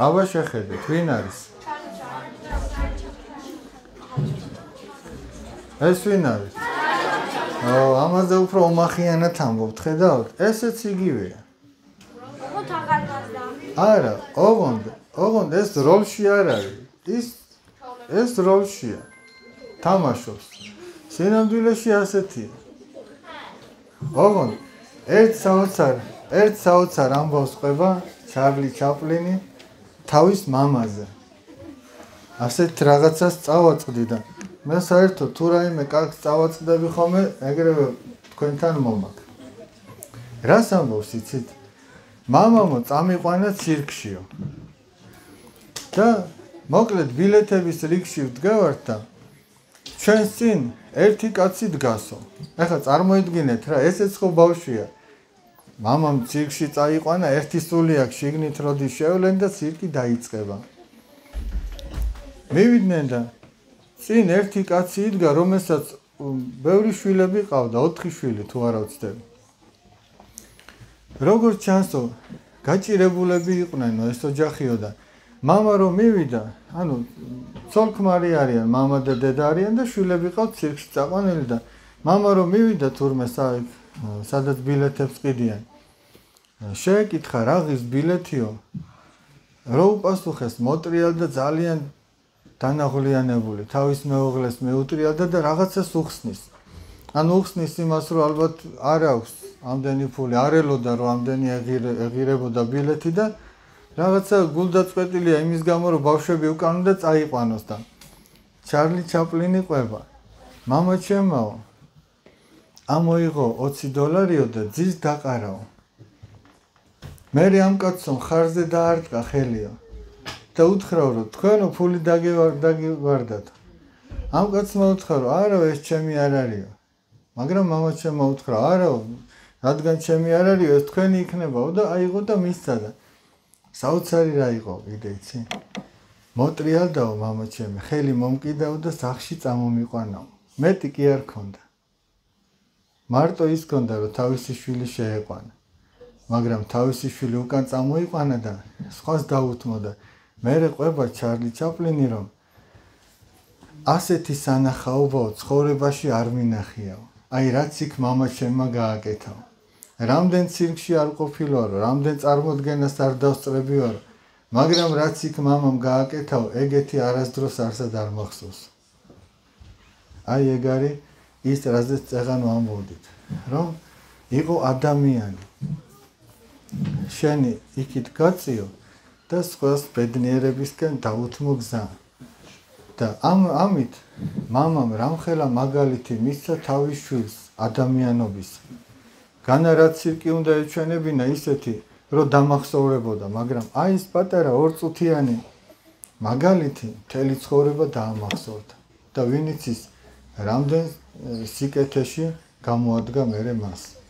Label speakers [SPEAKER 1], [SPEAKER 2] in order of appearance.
[SPEAKER 1] აბა შეხედეთ, ვინ არის? ეს ვინ არის? ო, ამაზე უფრო უმახიანად ამბობთ, ხედავთ? ესეც იგივეა. არა, ოღონდ, ოღონდ ეს როლში არ არის. ის ეს როლშია. თამაშობს. სინამდვილეში ასეთია. ოღონდ ერთ საოცარ, ერთ საოცარ ამბავს ყვება ჩარლი ჩაპლინი თავის მამაზე. ასეთ რაღაცას წავაწყდი და მე საერთოდ თუ რაიმე კარგს წავაწყდები ხოლმე, ეგრევე თქვენთან მომაკ. რას ამბობს იცით? მამამო წამიყვანა ცირკშიო. და მოკლედ ბილეთების რიგში ვდგავართ და ჩვენ წინ ერთი კაცი დგასო. ეხლა წარმოიდგინეთ რა, ესეც ხო ბავშვია. მამამ ცირკში წაიყვანა, ერთი სული აქვს, შიგნით როდი შევლენ და ცირკი დაიწყება. მივიდნენ და წინ ერთი კაცი იდგა, რომელსაც ბევრი შვილები ყავდა, 4 შვილი თუ არა ვცდები. როგორც ჩანსო, გაჭირებულები იყვნენ ეს ოჯახიო და мама რომ მივიდა, ანუ ცოლქმარი არიან, мама და დედა არიან და შვილები ყავთ ცირკში წაყვანილი და мама რომ მივიდა თურმე საით, სადაც ბილეთებს ყიდიან. შეეკითხა რაღის ბილეთიო? რო უპასუხეს მოტრიალ და ძალიან დანაღლიანებული, თავის მეუღლეს მეუტრიალდა და რაღაცას უხსნის. ანუ უხსნის იმას, რომ ალბათ არ აქვს ამდენი ფული, არ ელოდა რომ ამდენი ეღირებოდა ბილეთი და რაღაცა გულდაწყვეტილია იმის გამო, რომ ბავშვები უკანონდა წაიყვანოს და ჩარლი ჩაპლინი ყვება. მამა ჩემაო, ამოიღო 20 დოლარიო და ძის დაყარაო. მე ამ კაცო ხარზე დაარტყა ხელიო და უთხრაო რომ თქვენო ფული დაგევარდათ. ამ კაცმა უთხრა რომ არაო ეს ჩემი არ არისო. მაგრამ მამაჩემმა უთხრა არაო რადგან ჩემი არ არისო ეს თქვენი იქნებაო და აიღო და მისცადა. საოცარი რა იყო კიდე იცი? მოტრიალდაო მამაჩემი, ხელი მომკიდაო და სახში წამომიყვანაო. მეტი კი არ ქონდა. მარტო ის ქონდა რომ თავისი შვილი შეეყვანა მაგრამ თავისი შვილი უკან წამოიყვანა და სხვას დაუთმოდა მე რეყვება ჩარლი ჩაპლინი რომ ასეთი სანახაობაო ცხოვრებაში არ მინახიაო აი რაც იქ мама ჩემმა გააკეთაო რამდენ ცირკში არ ყოფილვარო, რამდენ წარმოდგენას არ დავსწრებივარო, მაგრამ რაც იქ მამამ გააკეთაო, ეგეთი არასდროს არსად არ მახსოვს. აი ეგ არის ის რაზეც წეღანო ამბობდით, რომ იყო ადამიანი. შენი იქით გაწიო და სხვას ბედნიერებისკენ დაუთმო გზა. და ამ ამით მამამ რამხელა მაგალითი მისცა თავის შვილს ადამიანობის. განარაც ცირკი უნდა ეჩვენებინა ისეთი, რომ დამახსოვრებოდა, მაგრამ აი ეს პატარა ორწუთიანი მაგალითი მთელი ცხოვრება დაამახსოვრდა და ვინიც ის რამდენ სიკეთეში გამოადგა მერე მას.